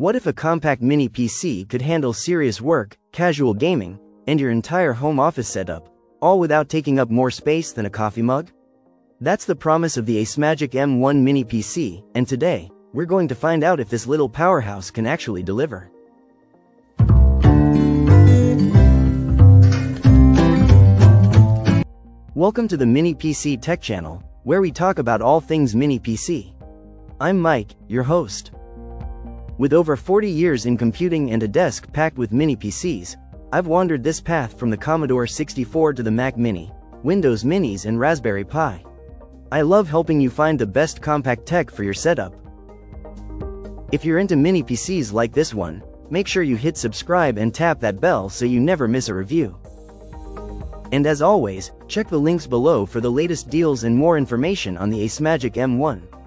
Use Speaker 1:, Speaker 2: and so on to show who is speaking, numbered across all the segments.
Speaker 1: What if a compact mini PC could handle serious work, casual gaming, and your entire home office setup, all without taking up more space than a coffee mug? That's the promise of the AceMagic M1 mini PC, and today, we're going to find out if this little powerhouse can actually deliver. Welcome to the Mini PC Tech Channel, where we talk about all things Mini PC. I'm Mike, your host. With over 40 years in computing and a desk packed with mini PCs, I've wandered this path from the Commodore 64 to the Mac Mini, Windows Minis and Raspberry Pi. I love helping you find the best compact tech for your setup. If you're into mini PCs like this one, make sure you hit subscribe and tap that bell so you never miss a review. And as always, check the links below for the latest deals and more information on the AceMagic M1.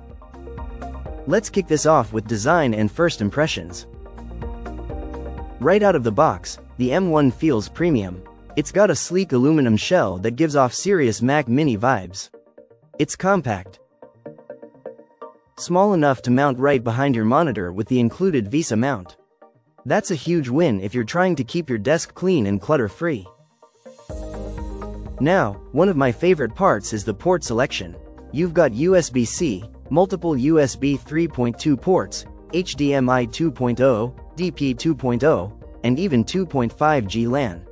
Speaker 1: Let's kick this off with design and first impressions. Right out of the box, the M1 feels premium. It's got a sleek aluminum shell that gives off serious Mac Mini vibes. It's compact. Small enough to mount right behind your monitor with the included VESA mount. That's a huge win if you're trying to keep your desk clean and clutter-free. Now, one of my favorite parts is the port selection. You've got USB-C, multiple USB 3.2 ports, HDMI 2.0, DP 2.0, and even 2.5G LAN.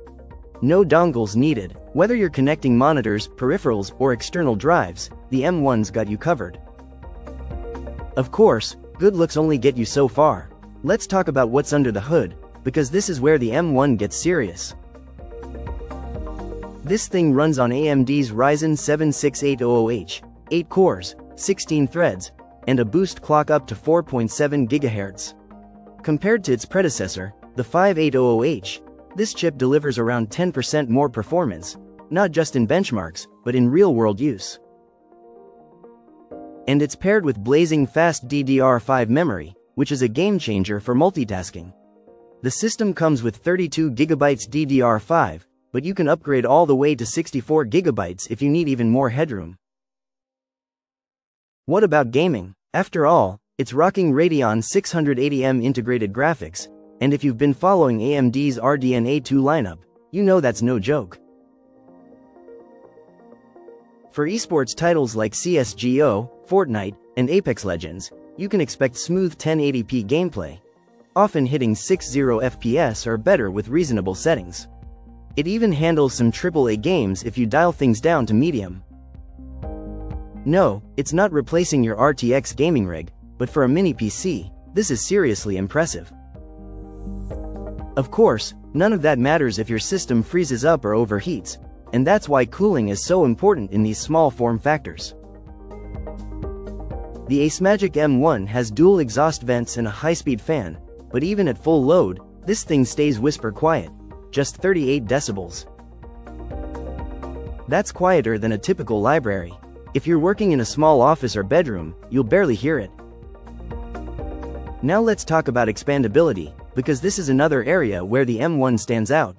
Speaker 1: No dongles needed. Whether you're connecting monitors, peripherals, or external drives, the M1's got you covered. Of course, good looks only get you so far. Let's talk about what's under the hood, because this is where the M1 gets serious. This thing runs on AMD's Ryzen 7 6800H, 8 cores, 16 threads, and a boost clock up to 4.7 GHz. Compared to its predecessor, the 5800H, this chip delivers around 10% more performance, not just in benchmarks, but in real-world use. And it's paired with blazing fast DDR5 memory, which is a game-changer for multitasking. The system comes with 32GB DDR5, but you can upgrade all the way to 64GB if you need even more headroom. What about gaming? After all, it's rocking Radeon 680M integrated graphics, and if you've been following AMD's RDNA 2 lineup, you know that's no joke. For esports titles like CSGO, Fortnite, and Apex Legends, you can expect smooth 1080p gameplay, often hitting 60 FPS or better with reasonable settings. It even handles some AAA games if you dial things down to medium. No, it's not replacing your RTX gaming rig, but for a mini PC, this is seriously impressive. Of course, none of that matters if your system freezes up or overheats, and that's why cooling is so important in these small form factors. The AceMagic M1 has dual exhaust vents and a high-speed fan, but even at full load, this thing stays whisper quiet, just 38 decibels. That's quieter than a typical library. If you're working in a small office or bedroom, you'll barely hear it. Now let's talk about expandability, because this is another area where the M1 stands out.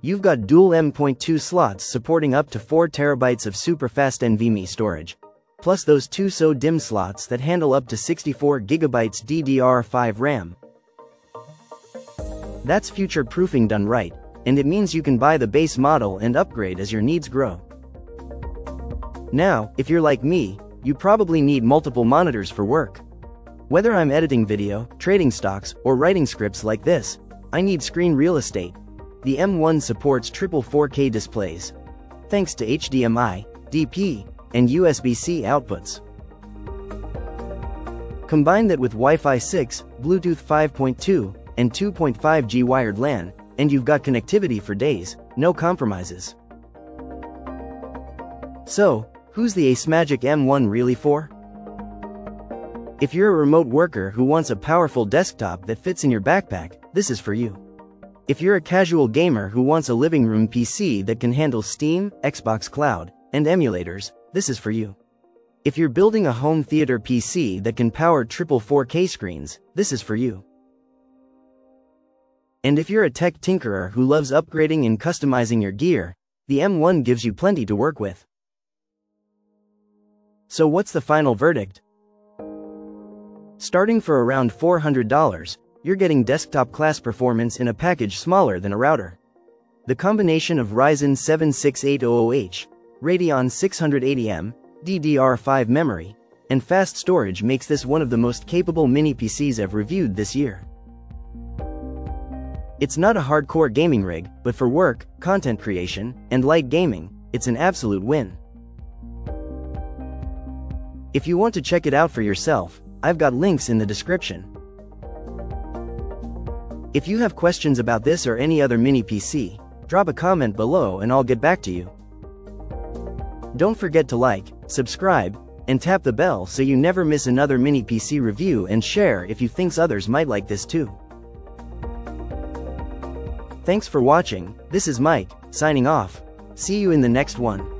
Speaker 1: You've got dual M.2 slots supporting up to 4 terabytes of super-fast NVMe storage, plus those two SO-DIMM slots that handle up to 64 gigabytes DDR5 RAM. That's future-proofing done right, and it means you can buy the base model and upgrade as your needs grow. Now, if you're like me, you probably need multiple monitors for work. Whether I'm editing video, trading stocks, or writing scripts like this, I need screen real estate. The M1 supports triple 4K displays. Thanks to HDMI, DP, and USB-C outputs. Combine that with Wi-Fi 6, Bluetooth 5.2, and 2.5G wired LAN, and you've got connectivity for days, no compromises. So, Who's the AceMagic M1 really for? If you're a remote worker who wants a powerful desktop that fits in your backpack, this is for you. If you're a casual gamer who wants a living room PC that can handle Steam, Xbox Cloud, and emulators, this is for you. If you're building a home theater PC that can power triple 4K screens, this is for you. And if you're a tech tinkerer who loves upgrading and customizing your gear, the M1 gives you plenty to work with. So what's the final verdict? Starting for around $400, you're getting desktop class performance in a package smaller than a router. The combination of Ryzen 7 6800H, Radeon 680M, DDR5 memory, and fast storage makes this one of the most capable mini PCs I've reviewed this year. It's not a hardcore gaming rig, but for work, content creation, and light gaming, it's an absolute win. If you want to check it out for yourself, I've got links in the description. If you have questions about this or any other mini PC, drop a comment below and I'll get back to you. Don't forget to like, subscribe, and tap the bell so you never miss another mini PC review and share if you think others might like this too. Thanks for watching, this is Mike, signing off. See you in the next one.